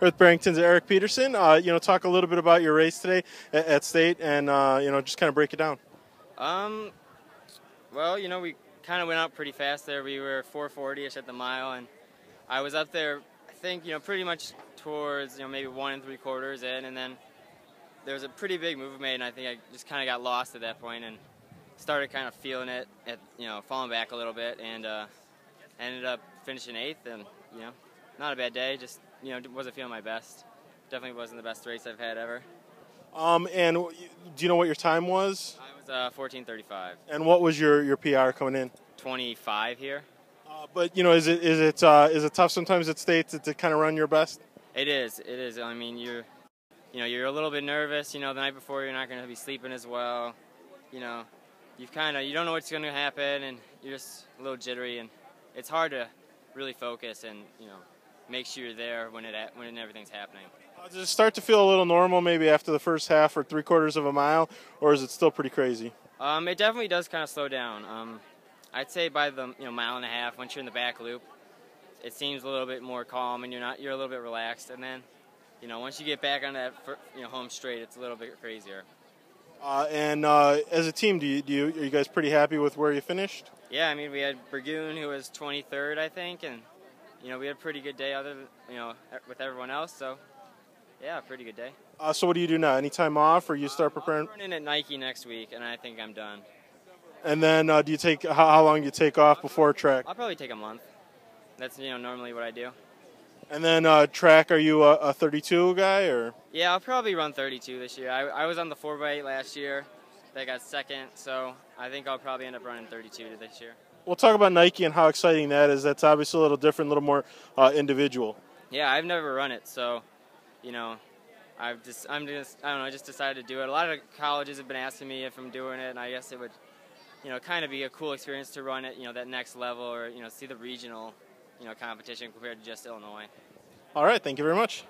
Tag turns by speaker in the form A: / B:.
A: with Barrington's Erik Peterson. Uh, you know, talk a little bit about your race today at, at State, and uh, you know, just kind of break it down.
B: Um, well, you know, we kind of went out pretty fast there. We were 440ish at the mile, and I was up there. I think you know, pretty much towards you know maybe one and three quarters in, and then there was a pretty big move made, and I think I just kind of got lost at that point and started kind of feeling it, at you know, falling back a little bit, and uh, ended up finishing eighth, and you know, not a bad day. Just you know, wasn't feeling my best. Definitely wasn't the best race I've had ever.
A: Um, and do you know what your time was?
B: I was uh, 14:35.
A: And what was your, your PR coming in?
B: 25 here.
A: Uh, but you know, is it is it uh, is it tough sometimes at State to, to kind of run your best?
B: It is. It is. I mean, you're you know you're a little bit nervous. You know, the night before you're not going to be sleeping as well. You know, you've kind of you don't know what's going to happen, and you're just a little jittery, and it's hard to really focus and you know make sure you're there when it when everything's happening.
A: Uh, does it start to feel a little normal maybe after the first half or three quarters of a mile, or is it still pretty crazy?
B: Um, it definitely does kind of slow down. Um, I'd say by the you know mile and a half, once you're in the back loop, it seems a little bit more calm and you're not you're a little bit relaxed. And then, you know, once you get back on that you know home straight, it's a little bit crazier.
A: Uh, and uh, as a team, do you, do you are you guys pretty happy with where you finished?
B: Yeah, I mean we had Burgoon who was 23rd, I think, and you know we had a pretty good day other than, you know with everyone else. So yeah, pretty good day.
A: Uh, so what do you do now? Any time off, or you start preparing?
B: I'm running at Nike next week, and I think I'm done.
A: And then uh, do you take how, how, long do you take off before track?
B: I'll probably take a month. That's you know normally what I do.
A: And then uh, track, are you a, a, 32 guy or?
B: Yeah, I'll probably run 32 this year. I, I was on the 4x8 last year. They got second, so I think I'll probably end up running 32 this year.
A: We'll talk about Nike and how exciting that is. That's obviously a little different, a little more uh, individual.
B: Yeah, I've never run it, so you know, I've just I'm just I don't know, I just decided to do it. A lot of colleges have been asking me if I'm doing it, and I guess it would, you know, kind of be a cool experience to run it, you know, that next level, or you know, see the regional, you know, competition compared to just Illinois.
A: All right, thank you very much.